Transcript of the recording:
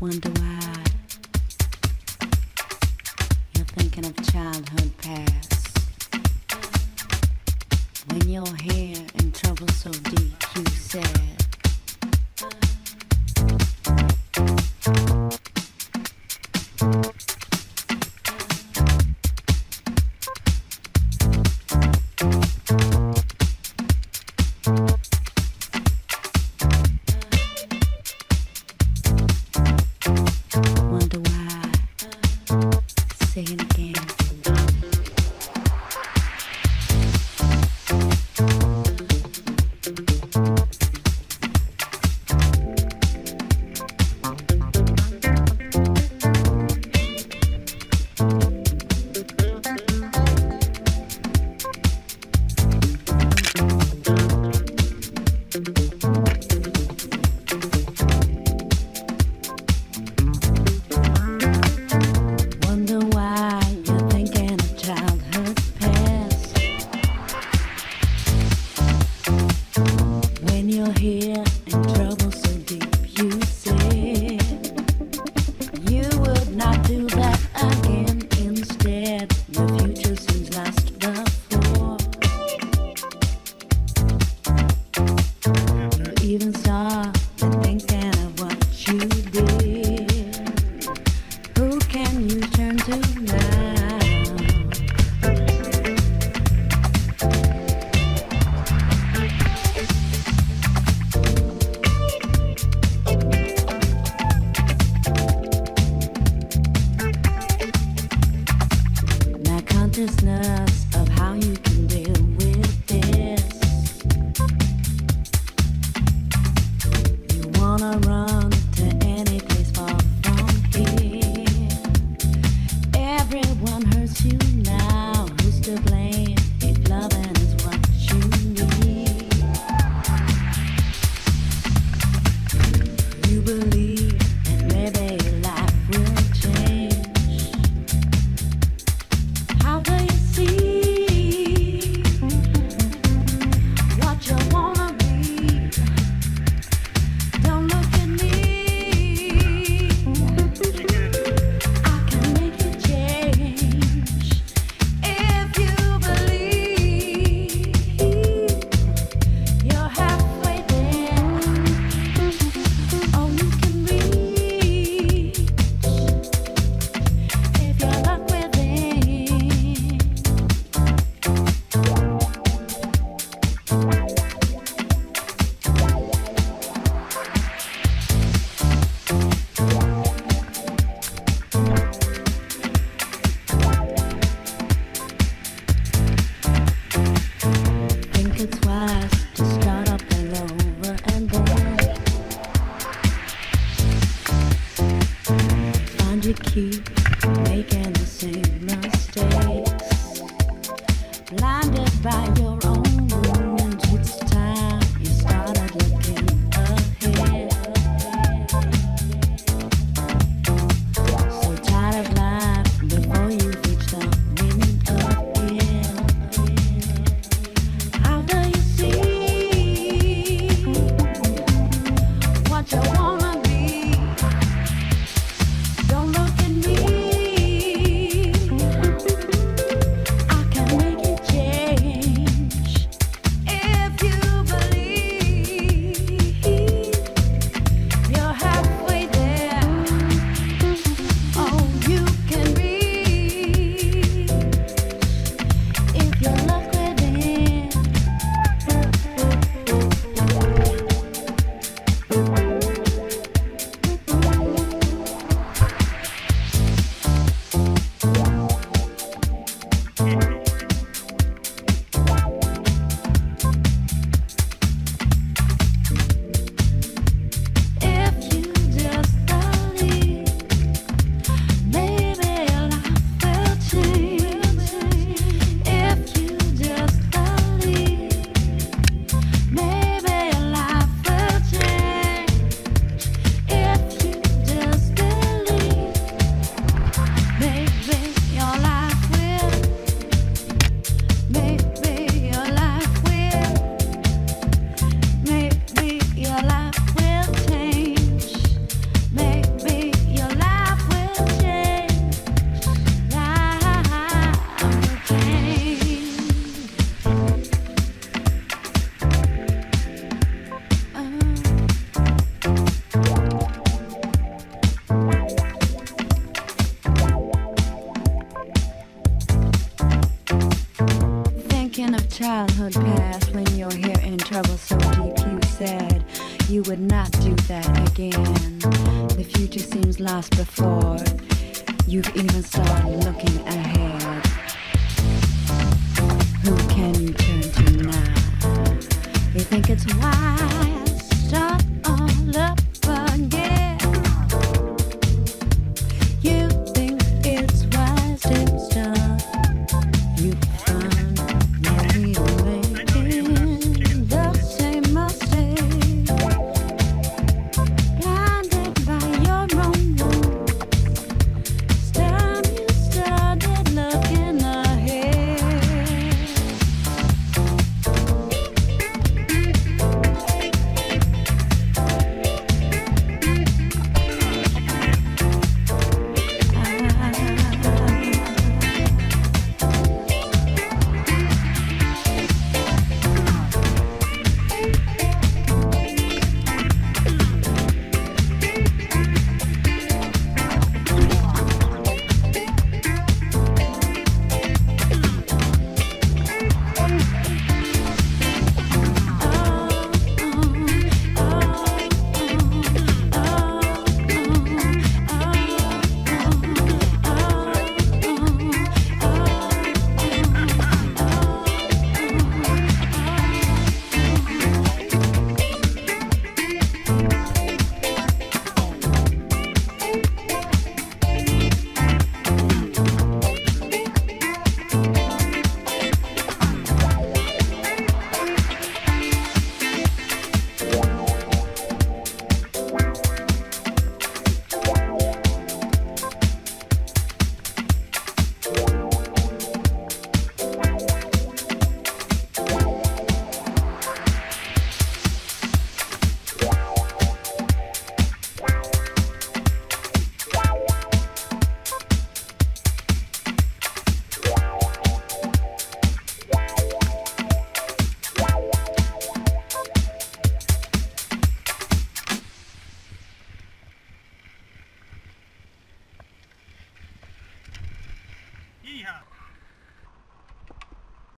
wonder why you're thinking of childhood past. When you're here in trouble so deep, you said. saying Making the same mistakes, blinded by your childhood past when you're here in trouble so deep you said you would not do that again. The future seems lost before you've even started looking ahead. Who can you turn to now? You think it's wise,